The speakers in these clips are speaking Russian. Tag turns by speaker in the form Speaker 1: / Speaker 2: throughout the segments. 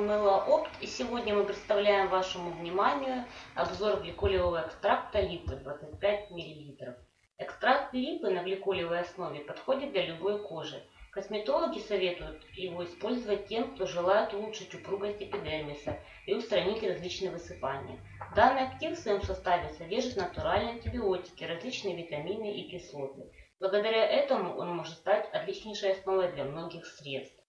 Speaker 1: мыла Опт и сегодня мы представляем вашему вниманию обзор гликолевого экстракта липы 25 мл. Экстракт липы на гликолевой основе подходит для любой кожи. Косметологи советуют его использовать тем, кто желает улучшить упругость эпидермиса и устранить различные высыпания. Данный актив в своем составе содержит натуральные антибиотики, различные витамины и кислоты. Благодаря этому он может стать отличнейшей основой для многих средств.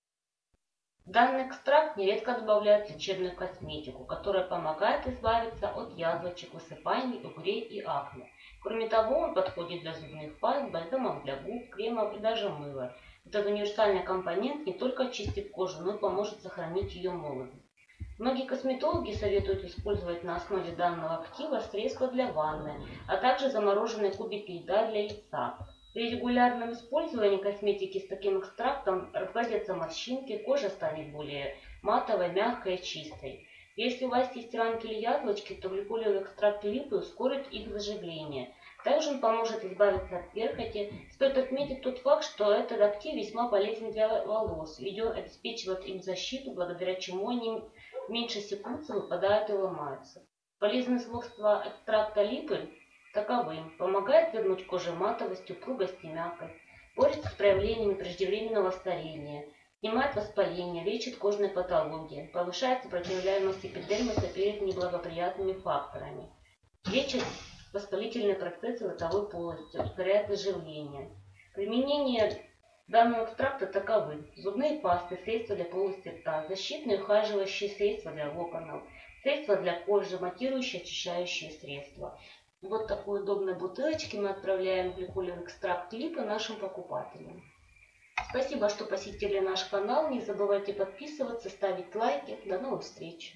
Speaker 1: Данный экстракт нередко добавляют в лечебную косметику, которая помогает избавиться от язвочек, высыпаний, угрей и акне. Кроме того, он подходит для зубных паст, бальзамов для губ, кремов и даже мыла. Этот универсальный компонент не только очистит кожу, но и поможет сохранить ее молодость. Многие косметологи советуют использовать на основе данного актива средства для ванны, а также замороженные кубики льда для лица. При регулярном использовании косметики с таким экстрактом разгладятся морщинки, кожа станет более матовой, мягкой чистой. Если у вас есть ранки или язвочки, то гликолевый экстракт липы ускорит их заживление. Также он поможет избавиться от перхоти. Стоит отметить тот факт, что этот актив весьма полезен для волос, ведь он обеспечивает им защиту, благодаря чему они меньше секутся, выпадают и ломаются. Полезные свойства экстракта липы таковы. Помогает вернуть коже матовость, упругость и мягкость. Борется с проявлениями преждевременного старения. Снимает воспаление, лечит кожные патологии. Повышает сопротивляемость эпидермиса перед неблагоприятными факторами. Лечит воспалительные процессы ротовой полости, ускоряет заживление. Применение данного экстракта таковы. Зубные пасты, средства для полости рта, защитные ухаживающие средства для локонов, средства для кожи, матирующие очищающие средства. Вот такой удобной бутылочки мы отправляем гликолевый экстракт липа нашим покупателям. Спасибо, что посетили наш канал. Не забывайте подписываться, ставить лайки. До новых встреч!